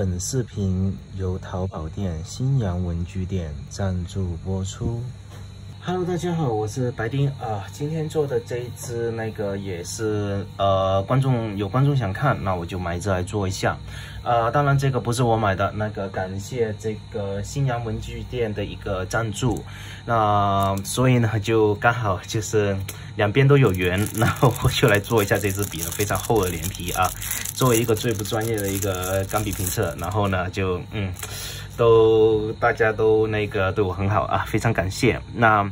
本视频由淘宝店新阳文具店赞助播出。Hello，大家好，我是白丁啊。今天做的这一支那个也是呃，观众有观众想看，那我就买一支来做一下。呃，当然这个不是我买的，那个感谢这个新阳文具店的一个赞助。那所以呢，就刚好就是两边都有缘，然后我就来做一下这支笔了，非常厚的脸皮啊。作为一个最不专业的一个钢笔评测，然后呢就嗯。都大家都那个对我很好啊，非常感谢。那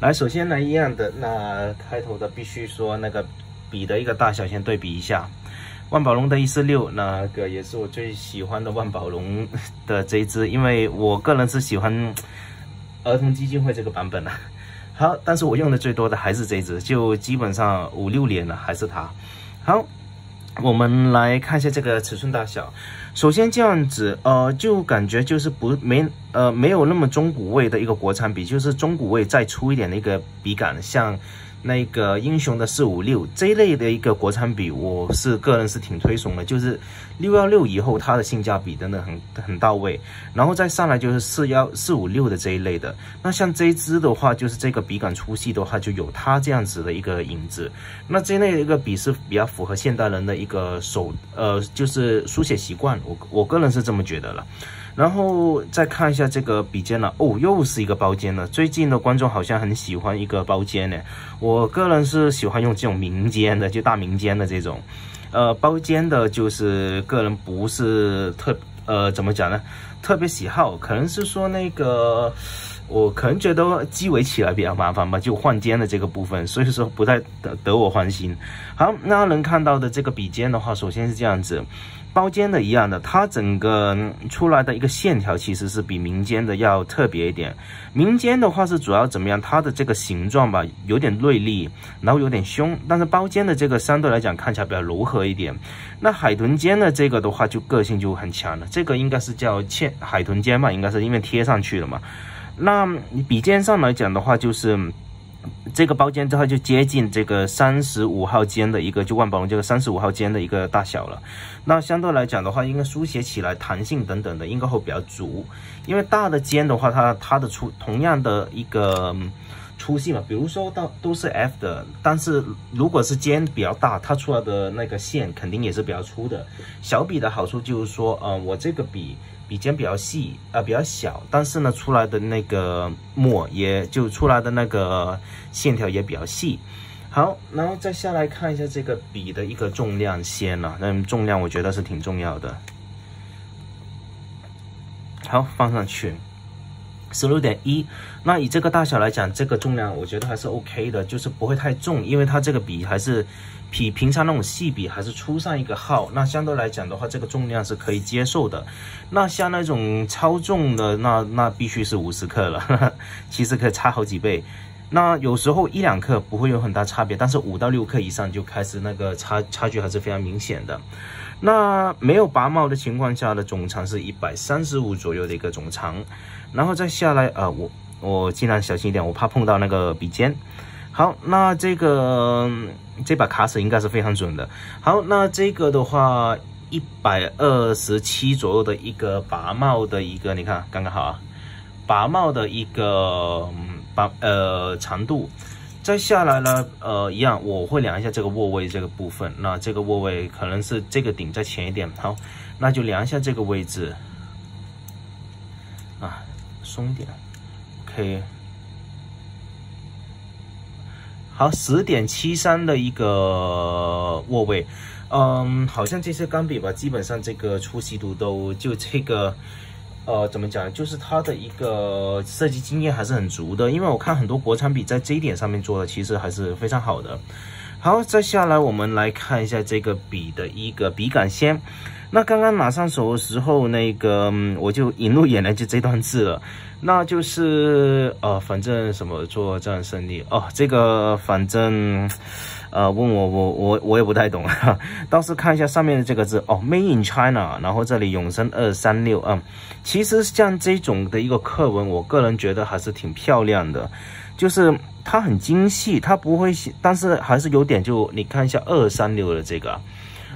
来，首先呢，一样的，那开头的必须说那个笔的一个大小先对比一下。万宝龙的一四六，那个也是我最喜欢的万宝龙的这一支，因为我个人是喜欢儿童基金会这个版本的。好，但是我用的最多的还是这支，就基本上五六年了还是它。好。我们来看一下这个尺寸大小。首先这样子，呃，就感觉就是不没呃没有那么中古味的一个国产笔，就是中古味再粗一点的一个笔杆，像。那个英雄的四五六这一类的一个国产笔，我是个人是挺推崇的，就是六幺六以后它的性价比真的很很到位，然后再上来就是四幺四五六的这一类的。那像这支的话，就是这个笔杆粗细的话，就有它这样子的一个影子。那这类的一个笔是比较符合现代人的一个手呃，就是书写习惯，我我个人是这么觉得了。然后再看一下这个笔尖了，哦，又是一个包尖了。最近的观众好像很喜欢一个包尖呢，我个人是喜欢用这种名尖的，就大名尖的这种。呃，包尖的就是个人不是特呃怎么讲呢？特别喜好，可能是说那个我可能觉得鸡尾起来比较麻烦吧，就换尖的这个部分，所以说不太得得我欢心。好，那能看到的这个笔尖的话，首先是这样子。包尖的一样的，它整个出来的一个线条其实是比民间的要特别一点。民间的话是主要怎么样？它的这个形状吧，有点锐利，然后有点凶。但是包尖的这个相对来讲看起来比较柔和一点。那海豚尖的这个的话就个性就很强了。这个应该是叫嵌海豚尖嘛，应该是因为贴上去了嘛。那你笔尖上来讲的话就是。这个包尖之后就接近这个三十五号尖的一个，就万宝龙这个三十五号尖的一个大小了。那相对来讲的话，应该书写起来弹性等等的应该会比较足。因为大的尖的话，它它的粗同样的一个粗细嘛，比如说到都是 F 的，但是如果是尖比较大，它出来的那个线肯定也是比较粗的。小笔的好处就是说，呃，我这个笔。笔尖比较细啊，比较小，但是呢，出来的那个墨也就出来的那个线条也比较细。好，然后再下来看一下这个笔的一个重量先了，那重量我觉得是挺重要的。好，放上去，十六点一。那以这个大小来讲，这个重量我觉得还是 OK 的，就是不会太重，因为它这个笔还是。比平常那种细笔还是粗上一个号，那相对来讲的话，这个重量是可以接受的。那像那种超重的，那那必须是五十克了，其实可以差好几倍。那有时候一两克不会有很大差别，但是五到六克以上就开始那个差差距还是非常明显的。那没有拔帽的情况下的总长是一百三十五左右的一个总长，然后再下来啊，我我尽量小心一点，我怕碰到那个笔尖。好，那这个这把卡尺应该是非常准的。好，那这个的话，一百二十七左右的一个拔帽的一个，你看刚刚好啊，拔帽的一个拔呃长度。再下来呢，呃一样，我会量一下这个握位这个部分。那这个握位可能是这个顶再前一点。好，那就量一下这个位置啊，松点，OK。好，十点七三的一个握位，嗯，好像这些钢笔吧，基本上这个粗细度都就这个，呃，怎么讲，就是它的一个设计经验还是很足的，因为我看很多国产笔在这一点上面做的其实还是非常好的。好，再下来我们来看一下这个笔的一个笔杆先。那刚刚拿上手的时候，那个我就引入眼帘就这段字了，那就是呃，反正什么作战胜利。哦，这个反正呃，问我我我我也不太懂，倒是看一下上面的这个字哦，Made in China，然后这里永生二三六嗯，其实像这种的一个课文，我个人觉得还是挺漂亮的，就是它很精细，它不会，但是还是有点就你看一下二三六的这个。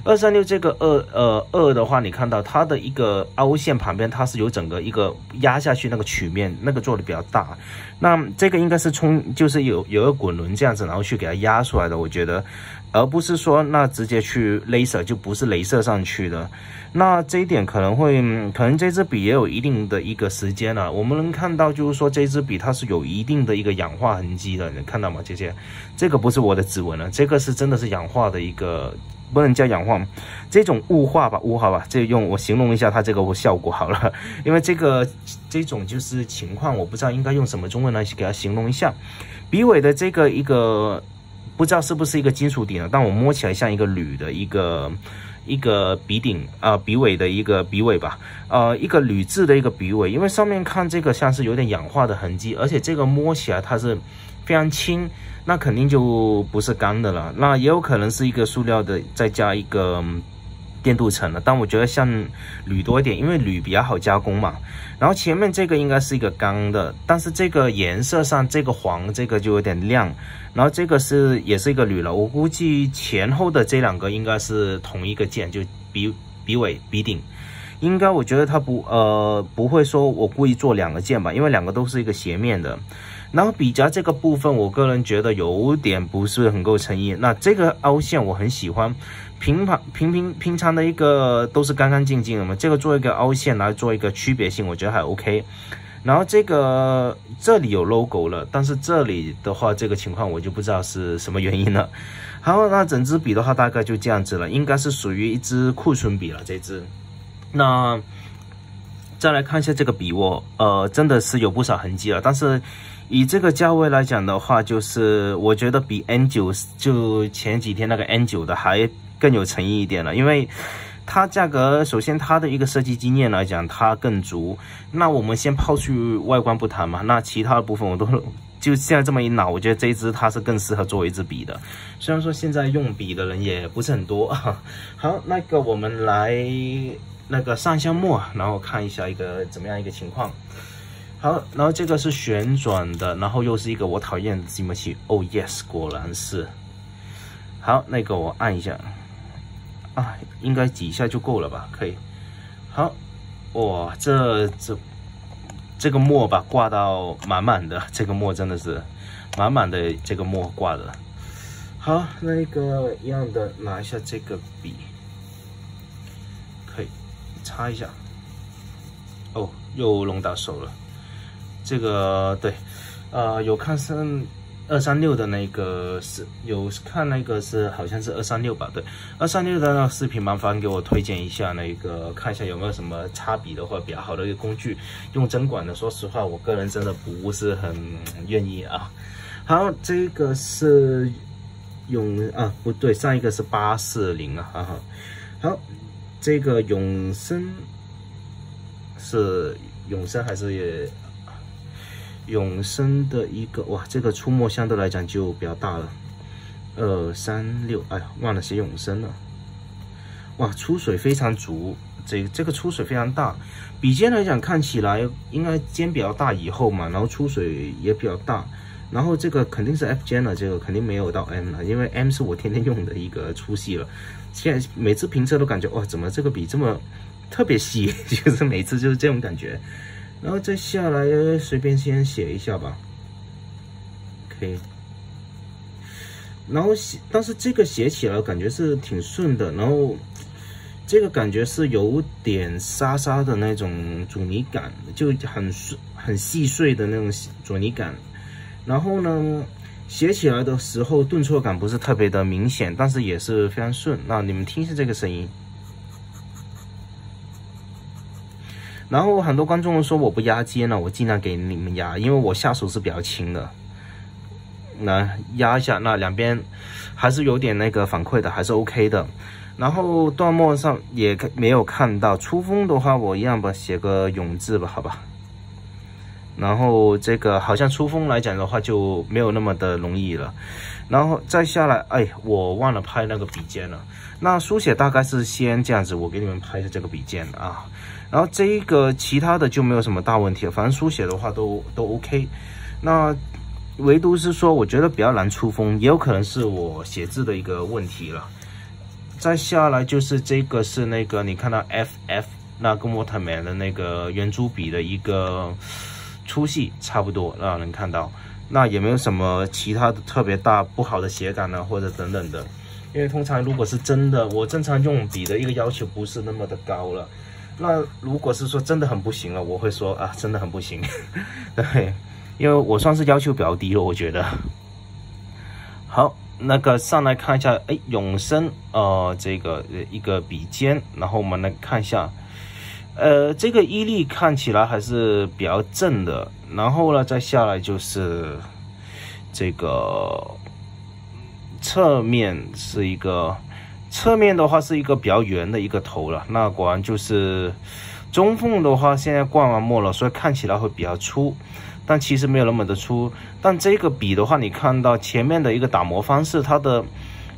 二三六这个二呃二的话，你看到它的一个凹陷旁边，它是有整个一个压下去那个曲面，那个做的比较大。那这个应该是冲，就是有有个滚轮这样子，然后去给它压出来的，我觉得，而不是说那直接去镭射，就不是镭射上去的。那这一点可能会，可能这支笔也有一定的一个时间了。我们能看到，就是说这支笔它是有一定的一个氧化痕迹的，能看到吗，姐姐？这个不是我的指纹了，这个是真的是氧化的一个，不能叫氧化，这种雾化吧，雾化吧，这用我形容一下它这个效果好了。因为这个这种就是情况，我不知道应该用什么中文来给它形容一下。笔尾的这个一个，不知道是不是一个金属底呢？但我摸起来像一个铝的一个。一个笔顶啊，笔尾的一个笔尾吧，呃，一个铝制的一个笔尾，因为上面看这个像是有点氧化的痕迹，而且这个摸起来它是非常轻，那肯定就不是钢的了，那也有可能是一个塑料的，再加一个。电镀层的，但我觉得像铝多一点，因为铝比较好加工嘛。然后前面这个应该是一个钢的，但是这个颜色上这个黄这个就有点亮。然后这个是也是一个铝了，我估计前后的这两个应该是同一个件，就笔笔尾笔顶，应该我觉得它不呃不会说我故意做两个件吧，因为两个都是一个斜面的。然后笔夹这个部分，我个人觉得有点不是很够诚意。那这个凹陷我很喜欢。平常平平平常的一个都是干干净净的嘛，这个做一个凹陷来做一个区别性，我觉得还 OK。然后这个这里有 logo 了，但是这里的话，这个情况我就不知道是什么原因了。好，那整支笔的话大概就这样子了，应该是属于一支库存笔了这支。那再来看一下这个笔握，呃，真的是有不少痕迹了，但是以这个价位来讲的话，就是我觉得比 N 九就前几天那个 N 九的还。更有诚意一点了，因为它价格，首先它的一个设计经验来讲，它更足。那我们先抛去外观不谈嘛，那其他的部分我都就现在这么一拿，我觉得这一支它是更适合作为一支笔的。虽然说现在用笔的人也不是很多。好，那个我们来那个上下墨，然后看一下一个怎么样一个情况。好，然后这个是旋转的，然后又是一个我讨厌的计墨器。Oh yes，果然是。好，那个我按一下。啊，应该几下就够了吧？可以。好，哇，这这这个墨吧挂到满满的，这个墨真的是满满的，这个墨挂的。好，那个一样的拿一下这个笔，擦一下。哦，又弄到手了。这个对，呃，有看上。二三六的那个是有看那个是好像是二三六吧？对，二三六的视频，麻烦给我推荐一下那个，看一下有没有什么擦笔的或比较好的一个工具。用针管的，说实话，我个人真的不是很愿意啊。好，这个是永啊，不对，上一个是八四零啊。哈哈，好，这个永生是永生还是也？永生的一个哇，这个出墨相对来讲就比较大了，二三六，哎呀，忘了写永生了。哇，出水非常足，这这个出水非常大。笔尖来讲，看起来应该尖比较大以后嘛，然后出水也比较大。然后这个肯定是 F 尖了，这个肯定没有到 M 了，因为 M 是我天天用的一个粗细了。现在每次评测都感觉哇，怎么这个笔这么特别细，就是每次就是这种感觉。然后再下来，随便先写一下吧。OK。然后写，但是这个写起来感觉是挺顺的。然后这个感觉是有点沙沙的那种阻尼感，就很、很细碎的那种阻尼感。然后呢，写起来的时候顿挫感不是特别的明显，但是也是非常顺。那你们听一下这个声音。然后很多观众说我不压尖了，我尽量给你们压，因为我下手是比较轻的。来压一下，那两边还是有点那个反馈的，还是 OK 的。然后断墨上也没有看到出锋的话，我一样吧，写个永字吧，好吧。然后这个好像出风来讲的话就没有那么的容易了。然后再下来，哎，我忘了拍那个笔尖了。那书写大概是先这样子，我给你们拍一下这个笔尖啊。然后这一个其他的就没有什么大问题了，反正书写的话都都 OK。那唯独是说，我觉得比较难出风，也有可能是我写字的一个问题了。再下来就是这个是那个你看到 FF 那跟 Waterman 的那个圆珠笔的一个粗细差不多，让人看到。那也没有什么其他的特别大不好的写感呢，或者等等的。因为通常如果是真的，我正常用笔的一个要求不是那么的高了。那如果是说真的很不行了，我会说啊，真的很不行。对，因为我算是要求比较低了，我觉得。好，那个上来看一下，哎，永生，呃，这个一个笔尖，然后我们来看一下，呃，这个伊利看起来还是比较正的。然后呢，再下来就是这个侧面是一个侧面的话是一个比较圆的一个头了。那果然就是中缝的话，现在灌完墨了，所以看起来会比较粗，但其实没有那么的粗。但这个笔的话，你看到前面的一个打磨方式，它的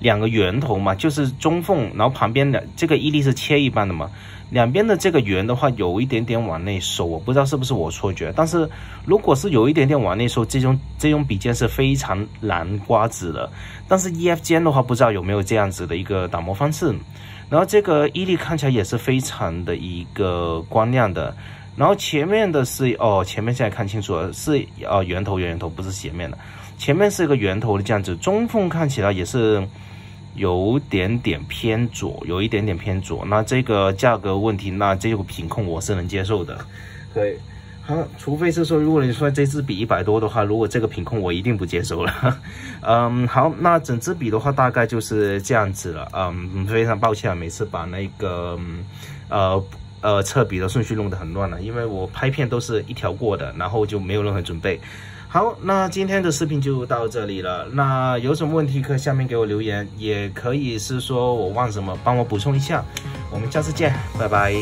两个圆头嘛，就是中缝，然后旁边的这个伊利是切一半的嘛。两边的这个圆的话，有一点点往内收，我不知道是不是我错觉。但是如果是有一点点往内收，这种这种笔尖是非常难刮纸的。但是 E F 尖的话，不知道有没有这样子的一个打磨方式。然后这个伊利看起来也是非常的一个光亮的。然后前面的是哦，前面现在看清楚了，是呃圆头圆圆头，不是斜面的。前面是一个圆头的这样子，中缝看起来也是。有点点偏左，有一点点偏左。那这个价格问题，那这个品控我是能接受的。可以，好，除非是说，如果你说这支笔一百多的话，如果这个品控我一定不接受了。嗯，好，那整支笔的话大概就是这样子了。嗯，非常抱歉啊，每次把那个呃呃测笔的顺序弄得很乱了，因为我拍片都是一条过的，然后就没有任何准备。好，那今天的视频就到这里了。那有什么问题可以下面给我留言，也可以是说我忘什么，帮我补充一下。我们下次见，拜拜。